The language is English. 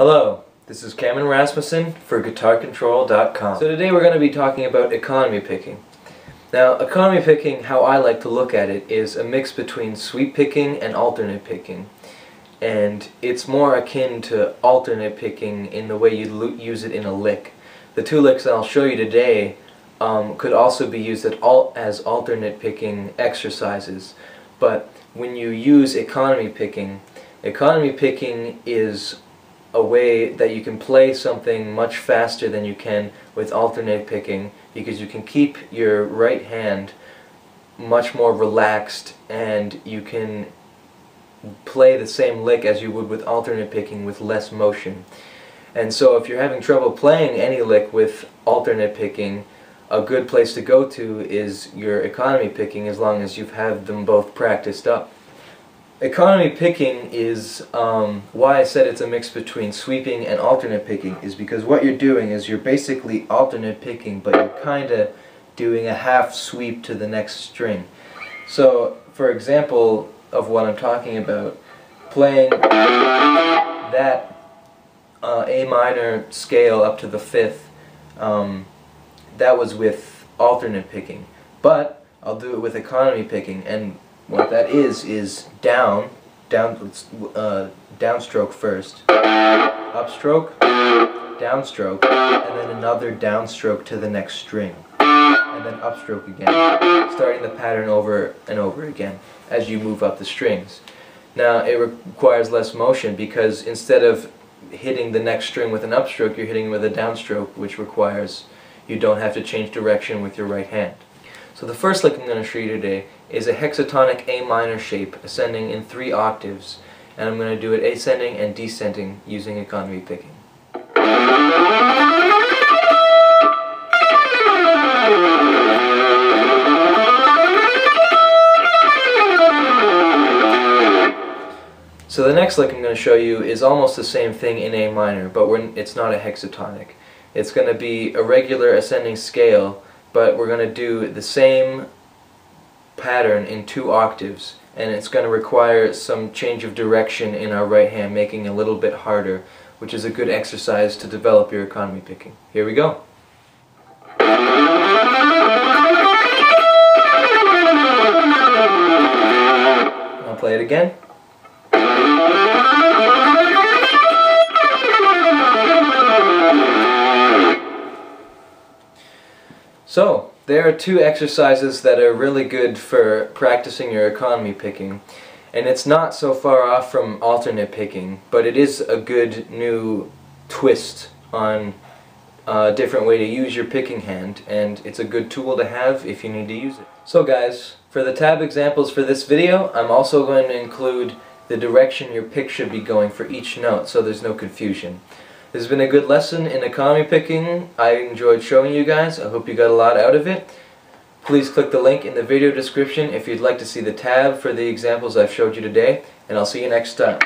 Hello, this is Cameron Rasmussen for GuitarControl.com. So today we're going to be talking about economy picking. Now, economy picking, how I like to look at it, is a mix between sweep picking and alternate picking. And it's more akin to alternate picking in the way you use it in a lick. The two licks that I'll show you today um, could also be used al as alternate picking exercises. But when you use economy picking, economy picking is a way that you can play something much faster than you can with alternate picking because you can keep your right hand much more relaxed and you can play the same lick as you would with alternate picking with less motion. And so if you're having trouble playing any lick with alternate picking, a good place to go to is your economy picking as long as you've had them both practiced up. Economy picking is um, why I said it's a mix between sweeping and alternate picking is because what you're doing is you're basically alternate picking but you're kind of doing a half sweep to the next string. So for example of what I'm talking about, playing that uh, A minor scale up to the fifth, um, that was with alternate picking. But I'll do it with economy picking and what that is, is down, down, uh, downstroke first, upstroke, downstroke, and then another downstroke to the next string, and then upstroke again, starting the pattern over and over again as you move up the strings. Now it requires less motion because instead of hitting the next string with an upstroke, you're hitting with a downstroke, which requires you don't have to change direction with your right hand. So the first lick I'm going to show you today is a hexatonic A minor shape ascending in three octaves and I'm going to do it ascending and descending using economy picking. So the next lick I'm going to show you is almost the same thing in A minor, but it's not a hexatonic. It's going to be a regular ascending scale but we're going to do the same pattern in two octaves and it's going to require some change of direction in our right hand making it a little bit harder which is a good exercise to develop your economy picking. Here we go. I'll play it again. So, there are two exercises that are really good for practicing your economy picking. And it's not so far off from alternate picking, but it is a good new twist on a different way to use your picking hand, and it's a good tool to have if you need to use it. So guys, for the tab examples for this video, I'm also going to include the direction your pick should be going for each note so there's no confusion. This has been a good lesson in economy picking. I enjoyed showing you guys. I hope you got a lot out of it. Please click the link in the video description if you'd like to see the tab for the examples I've showed you today, and I'll see you next time.